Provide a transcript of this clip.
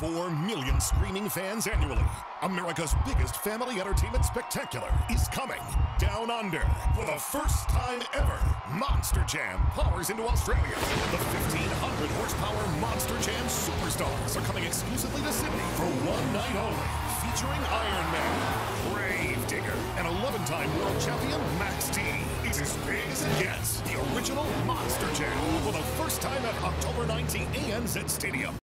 4 million screaming fans annually. America's biggest family entertainment spectacular is coming down under for the first time ever. Monster Jam powers into Australia. The 1500 horsepower Monster Jam superstars are coming exclusively to Sydney for one night only. Featuring Iron Man, Grave Digger, and 11 time world champion Max-D. It's as big as it gets. The original Monster Jam for the first time at October 19 ANZ Stadium.